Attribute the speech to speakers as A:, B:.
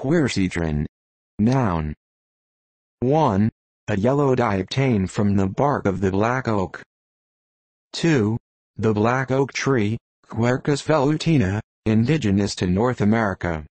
A: Quercitron, Noun. 1. A yellow dye obtained from the bark of the black oak. 2. The black oak tree, Quercus velutina, indigenous to North America.